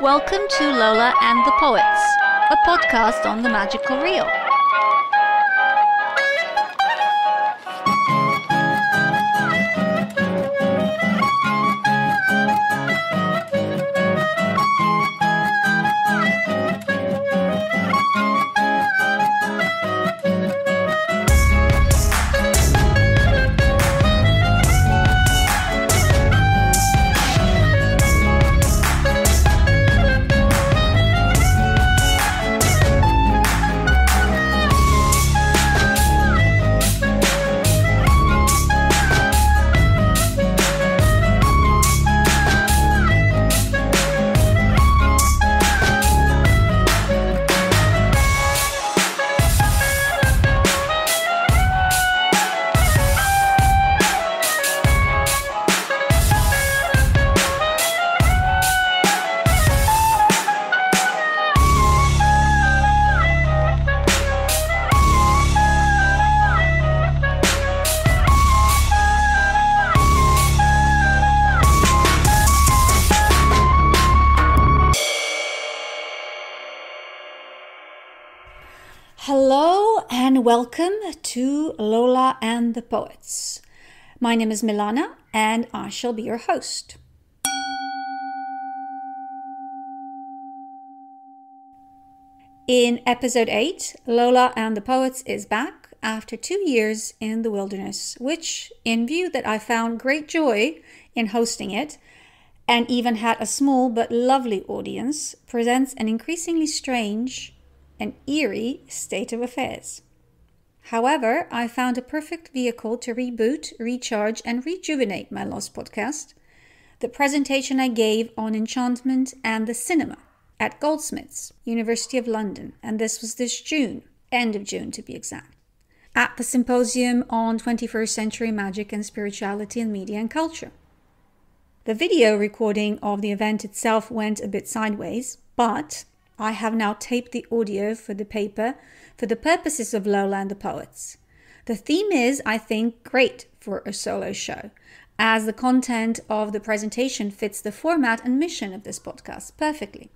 Welcome to Lola and the Poets, a podcast on the magical real. Hello and welcome to Lola and the Poets. My name is Milana and I shall be your host. In episode 8, Lola and the Poets is back after two years in the wilderness, which, in view that I found great joy in hosting it and even had a small but lovely audience, presents an increasingly strange and eerie state of affairs. However, I found a perfect vehicle to reboot, recharge, and rejuvenate my lost podcast the presentation I gave on enchantment and the cinema at Goldsmiths, University of London, and this was this June, end of June to be exact, at the Symposium on 21st Century Magic and Spirituality in Media and Culture. The video recording of the event itself went a bit sideways, but I have now taped the audio for the paper for the purposes of Lola and the Poets. The theme is, I think, great for a solo show, as the content of the presentation fits the format and mission of this podcast perfectly.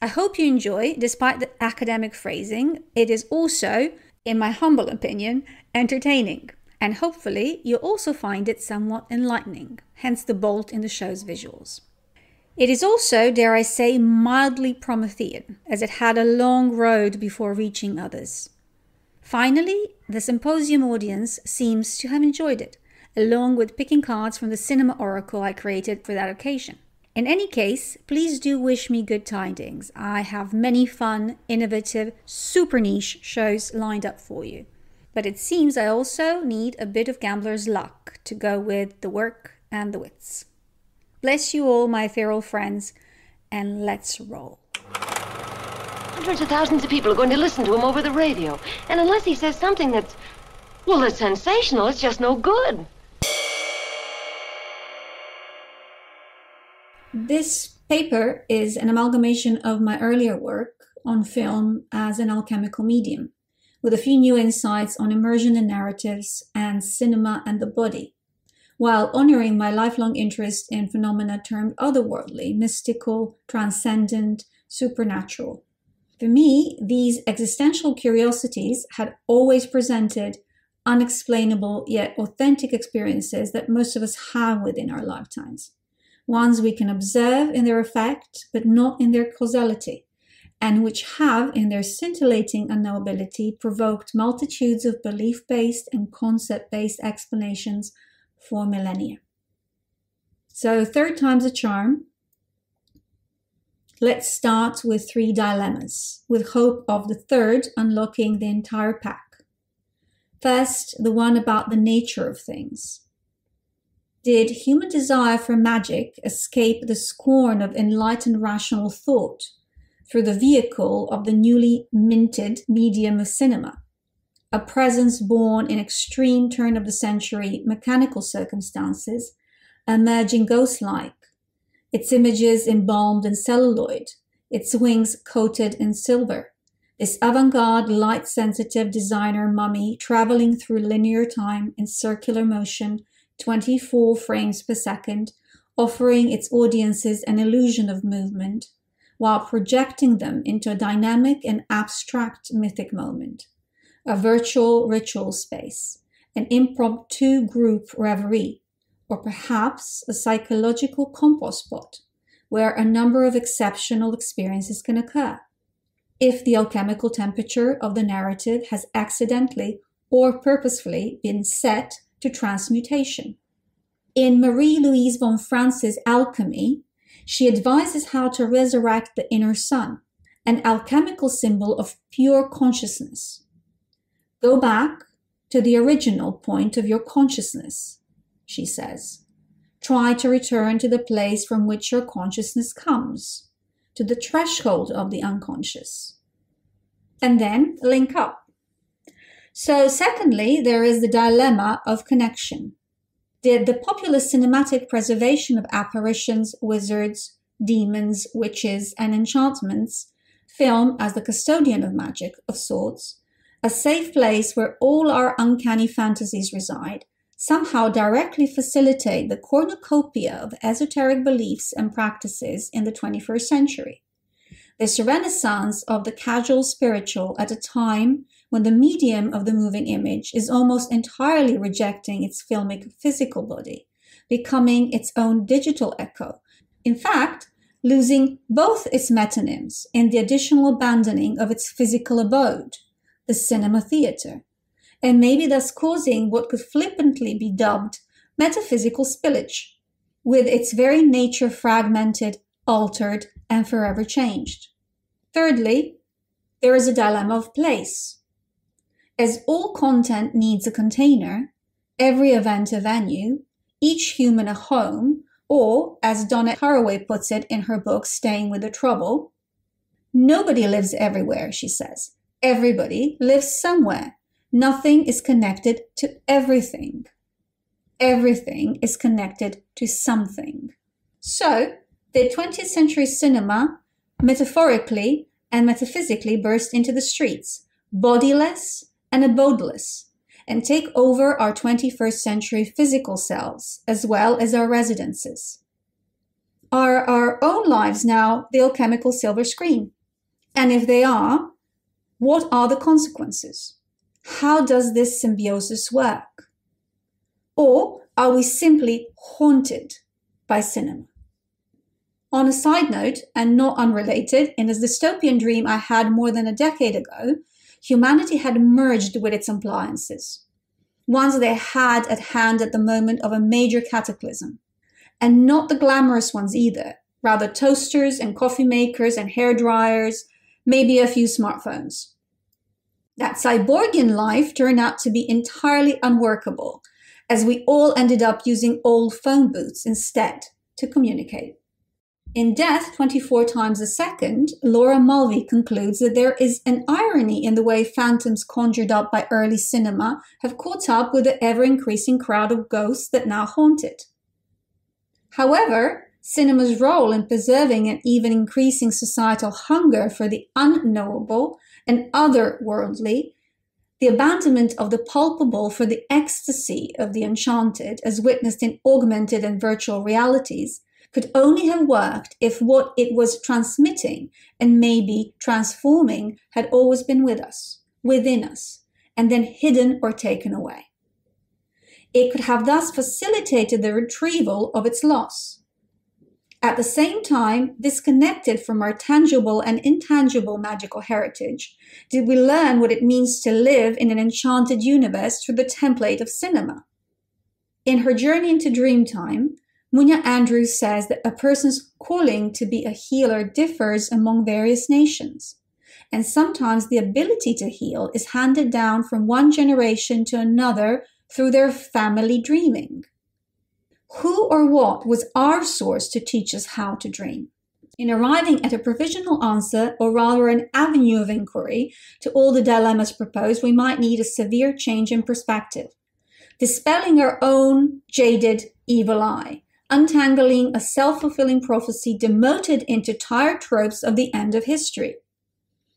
I hope you enjoy, despite the academic phrasing, it is also, in my humble opinion, entertaining. And hopefully, you'll also find it somewhat enlightening, hence the bolt in the show's visuals. It is also, dare I say, mildly Promethean, as it had a long road before reaching others. Finally, the symposium audience seems to have enjoyed it, along with picking cards from the cinema oracle I created for that occasion. In any case, please do wish me good tidings. I have many fun, innovative, super niche shows lined up for you. But it seems I also need a bit of gambler's luck to go with the work and the wits. Bless you all, my feral friends, and let's roll. Hundreds of thousands of people are going to listen to him over the radio. And unless he says something that's, well, that's sensational, it's just no good. This paper is an amalgamation of my earlier work on film as an alchemical medium, with a few new insights on immersion in narratives and cinema and the body, while honoring my lifelong interest in phenomena termed otherworldly, mystical, transcendent, supernatural. For me, these existential curiosities had always presented unexplainable yet authentic experiences that most of us have within our lifetimes ones we can observe in their effect, but not in their causality, and which have, in their scintillating unknowability, provoked multitudes of belief based and concept based explanations for millennia. So, third time's a charm. Let's start with three dilemmas, with hope of the third unlocking the entire pack. First, the one about the nature of things. Did human desire for magic escape the scorn of enlightened rational thought through the vehicle of the newly minted medium of cinema? A presence born in extreme turn of the century mechanical circumstances, emerging ghost like, its images embalmed in celluloid, its wings coated in silver. This avant garde, light sensitive designer mummy traveling through linear time in circular motion 24 frames per second, offering its audiences an illusion of movement, while projecting them into a dynamic and abstract mythic moment, a virtual ritual space, an impromptu group reverie, or perhaps a psychological compost spot where a number of exceptional experiences can occur. If the alchemical temperature of the narrative has accidentally or purposefully been set to transmutation. In Marie Louise von Franz's Alchemy, she advises how to resurrect the inner sun, an alchemical symbol of pure consciousness. Go back to the original point of your consciousness, she says. Try to return to the place from which your consciousness comes, to the threshold of the unconscious. And then link up. So, secondly, there is the dilemma of connection. The, the popular cinematic preservation of apparitions, wizards, demons, witches, and enchantments film as the custodian of magic of sorts, a safe place where all our uncanny fantasies reside, somehow directly facilitate the cornucopia of esoteric beliefs and practices in the 21st century. This renaissance of the casual spiritual at a time when the medium of the moving image is almost entirely rejecting its filmic physical body, becoming its own digital echo. In fact, losing both its metonyms in the additional abandoning of its physical abode, the cinema theater, and maybe thus causing what could flippantly be dubbed metaphysical spillage, with its very nature fragmented, altered, and forever changed. Thirdly, there is a dilemma of place. As all content needs a container, every event a venue, each human a home, or, as Donna Haraway puts it in her book Staying with the Trouble, nobody lives everywhere, she says. Everybody lives somewhere. Nothing is connected to everything. Everything is connected to something. So, the 20th century cinema, metaphorically and metaphysically, burst into the streets, bodiless and abodeless, and take over our 21st century physical selves as well as our residences. Are our own lives now the alchemical silver screen? And if they are, what are the consequences? How does this symbiosis work? Or are we simply haunted by cinema? On a side note, and not unrelated, in a dystopian dream I had more than a decade ago, humanity had merged with its appliances, ones they had at hand at the moment of a major cataclysm. And not the glamorous ones either, rather toasters and coffee makers and hair dryers, maybe a few smartphones. That cyborgian life turned out to be entirely unworkable, as we all ended up using old phone booths instead to communicate. In Death 24 Times a Second, Laura Mulvey concludes that there is an irony in the way phantoms conjured up by early cinema have caught up with the ever increasing crowd of ghosts that now haunt it. However, cinema's role in preserving and even increasing societal hunger for the unknowable and otherworldly, the abandonment of the palpable for the ecstasy of the enchanted, as witnessed in augmented and virtual realities, could only have worked if what it was transmitting and maybe transforming had always been with us, within us, and then hidden or taken away. It could have thus facilitated the retrieval of its loss at the same time, disconnected from our tangible and intangible magical heritage, did we learn what it means to live in an enchanted universe through the template of cinema. In her journey into dreamtime, Munya Andrews says that a person's calling to be a healer differs among various nations, and sometimes the ability to heal is handed down from one generation to another through their family dreaming. Who or what was our source to teach us how to dream? In arriving at a provisional answer, or rather an avenue of inquiry, to all the dilemmas proposed, we might need a severe change in perspective. Dispelling our own jaded evil eye, untangling a self fulfilling prophecy demoted into tired tropes of the end of history.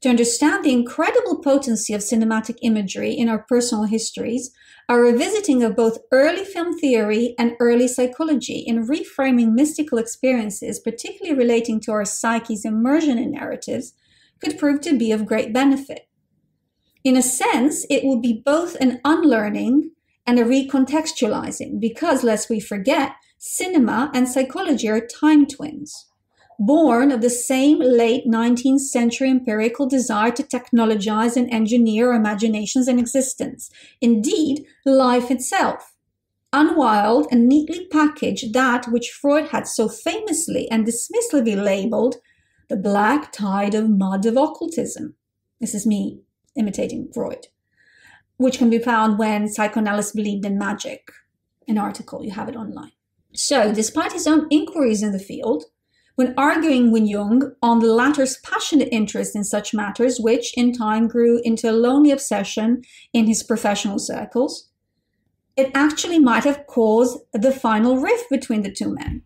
To understand the incredible potency of cinematic imagery in our personal histories, a revisiting of both early film theory and early psychology in reframing mystical experiences, particularly relating to our psyche's immersion in narratives, could prove to be of great benefit. In a sense, it will be both an unlearning and a recontextualizing, because, lest we forget, cinema and psychology are time twins born of the same late 19th century empirical desire to technologize and engineer imaginations and existence, indeed, life itself. Unwild and neatly packaged that which Freud had so famously and dismissively labeled the black tide of mud of occultism. This is me imitating Freud, which can be found when psychoanalysts believed in magic. An article, you have it online. So, despite his own inquiries in the field, when arguing with Jung on the latter's passionate interest in such matters, which in time grew into a lonely obsession in his professional circles, it actually might have caused the final rift between the two men.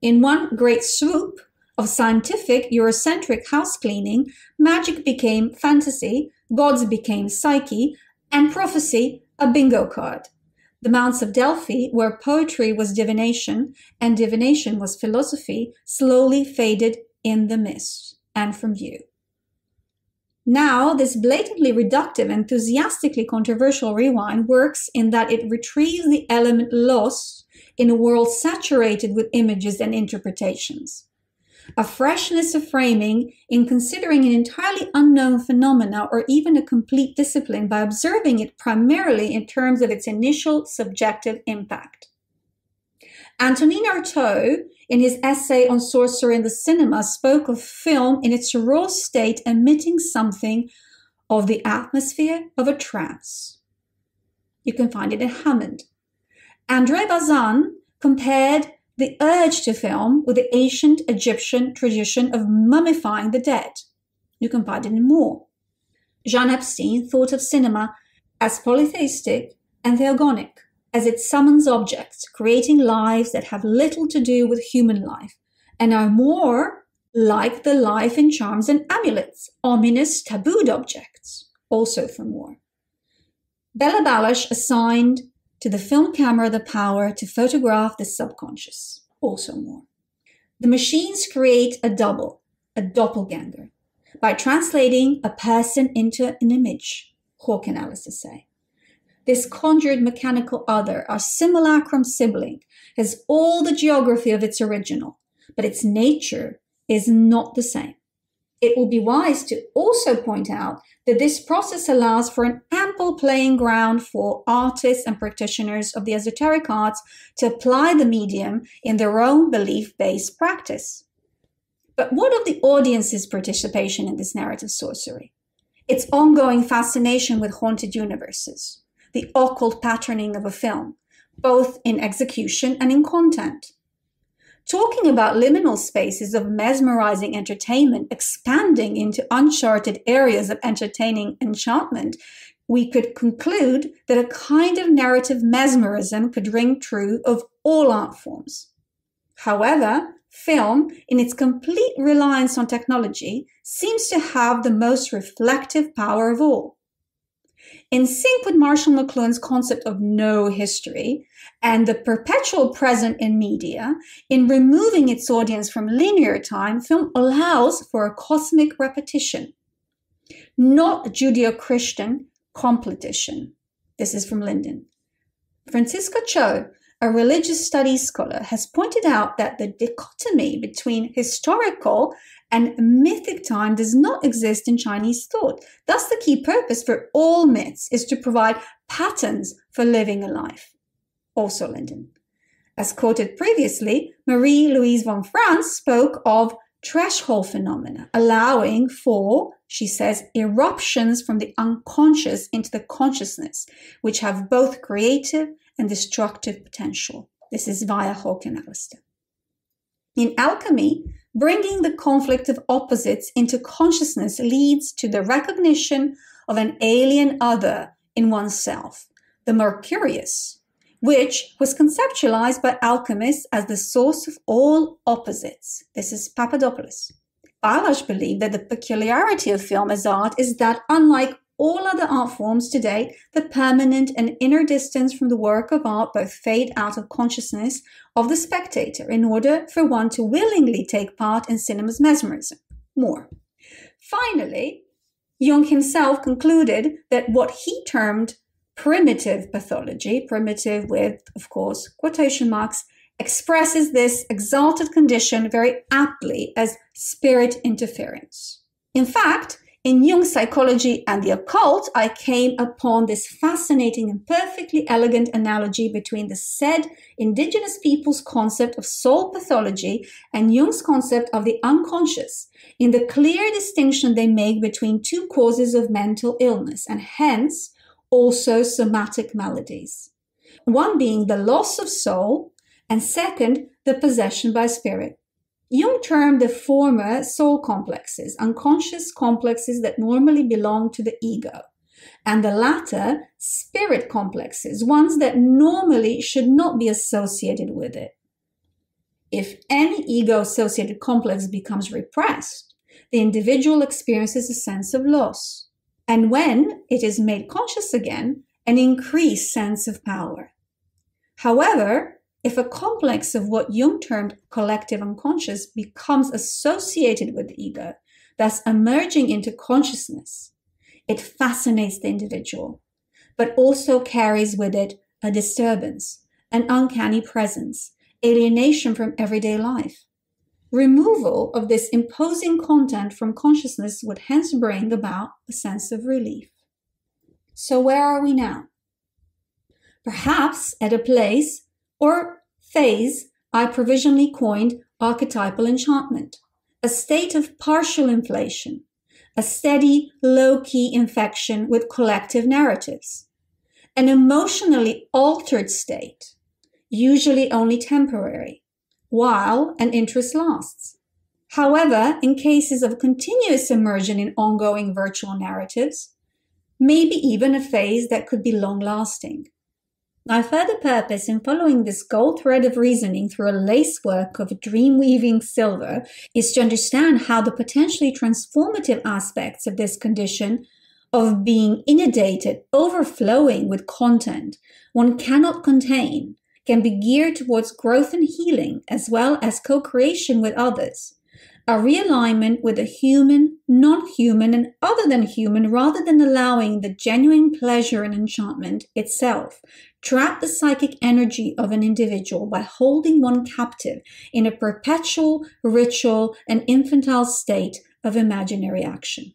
In one great swoop of scientific Eurocentric house cleaning, magic became fantasy, gods became psyche, and prophecy a bingo card the Mounts of Delphi, where poetry was divination and divination was philosophy, slowly faded in the mist and from view. Now, this blatantly reductive, enthusiastically controversial rewind works in that it retrieves the element lost in a world saturated with images and interpretations a freshness of framing in considering an entirely unknown phenomena or even a complete discipline by observing it primarily in terms of its initial subjective impact. Antonin Artaud, in his essay on sorcery in the cinema, spoke of film in its raw state emitting something of the atmosphere of a trance. You can find it in Hammond. André Bazin compared the urge to film with the ancient Egyptian tradition of mummifying the dead. You can find it in Moore. Jean Epstein thought of cinema as polytheistic and theogonic, as it summons objects, creating lives that have little to do with human life and are Moore like the life in charms and amulets, ominous tabooed objects, also for more. Béla Balázs assigned to the film camera the power to photograph the subconscious, also Moore. The machines create a double, a doppelganger, by translating a person into an image, Hauke Alister say. This conjured mechanical other, our simulacrum sibling, has all the geography of its original, but its nature is not the same. It will be wise to also point out that this process allows for an ample playing ground for artists and practitioners of the esoteric arts to apply the medium in their own belief based practice. But what of the audience's participation in this narrative sorcery? Its ongoing fascination with haunted universes, the occult patterning of a film, both in execution and in content talking about liminal spaces of mesmerizing entertainment expanding into uncharted areas of entertaining enchantment, we could conclude that a kind of narrative mesmerism could ring true of all art forms. However, film, in its complete reliance on technology, seems to have the most reflective power of all in sync with Marshall McLuhan's concept of no history and the perpetual present in media, in removing its audience from linear time, film allows for a cosmic repetition, not Judeo Christian completion. This is from Lyden. Francisca Cho, a religious studies scholar, has pointed out that the dichotomy between historical and mythic time does not exist in Chinese thought. Thus, the key purpose for all myths is to provide patterns for living a life. Also, Lyden. As quoted previously, Marie Louise von Franz spoke of threshold phenomena, allowing for, she says, eruptions from the unconscious into the consciousness, which have both creative and destructive potential. This is via Hauke and Alister. In alchemy, Bringing the conflict of opposites into consciousness leads to the recognition of an alien other in oneself, the Mercurius, which was conceptualized by alchemists as the source of all opposites. This is Papadopoulos. Balázs believed that the peculiarity of film as art is that, unlike all other art forms to date, the permanent and inner distance from the work of art both fade out of consciousness of the spectator in order for one to willingly take part in cinema's mesmerism. Moore. Finally, Jung himself concluded that what he termed primitive pathology, primitive with, of course, quotation marks, expresses this exalted condition very aptly as spirit interference. In fact, in Jung's psychology and the occult, I came upon this fascinating and perfectly elegant analogy between the said indigenous people's concept of soul pathology and Jung's concept of the unconscious, in the clear distinction they make between two causes of mental illness and hence also somatic maladies. One being the loss of soul, and second, the possession by spirit. Jung termed the former soul complexes, unconscious complexes that normally belong to the ego, and the latter spirit complexes, ones that normally should not be associated with it. If any ego associated complex becomes repressed, the individual experiences a sense of loss, and when it is made conscious again, an increased sense of power. However, if a complex of what Jung termed collective unconscious becomes associated with ego, thus emerging into consciousness, it fascinates the individual, but also carries with it a disturbance, an uncanny presence, alienation from everyday life. Removal of this imposing content from consciousness would hence bring about a sense of relief. So, where are we now? Perhaps at a place or phase I provisionally coined archetypal enchantment, a state of partial inflation, a steady, low key infection with collective narratives, an emotionally altered state, usually only temporary, while an interest lasts. However, in cases of continuous immersion in ongoing virtual narratives, maybe even a phase that could be long lasting. My further purpose in following this gold thread of reasoning through a lacework of dream weaving silver is to understand how the potentially transformative aspects of this condition of being inundated, overflowing with content one cannot contain, can be geared towards growth and healing as well as co creation with others a realignment with the human, non human, and other than human rather than allowing the genuine pleasure and enchantment itself trap the psychic energy of an individual by holding one captive in a perpetual ritual and infantile state of imaginary action.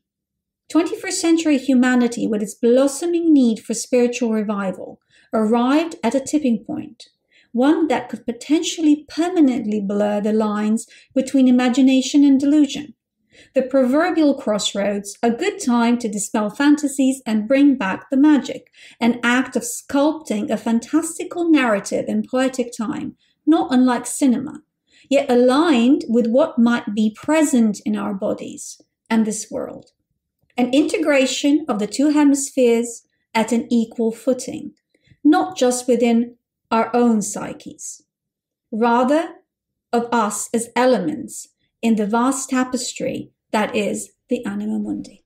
21st century humanity, with its blossoming need for spiritual revival, arrived at a tipping point one that could potentially permanently blur the lines between imagination and delusion. The proverbial crossroads, a good time to dispel fantasies and bring back the magic, an act of sculpting a fantastical narrative in poetic time, not unlike cinema, yet aligned with what might be present in our bodies and this world. An integration of the two hemispheres at an equal footing, not just within our own psyches, rather of us as elements in the vast tapestry that is the anima mundi.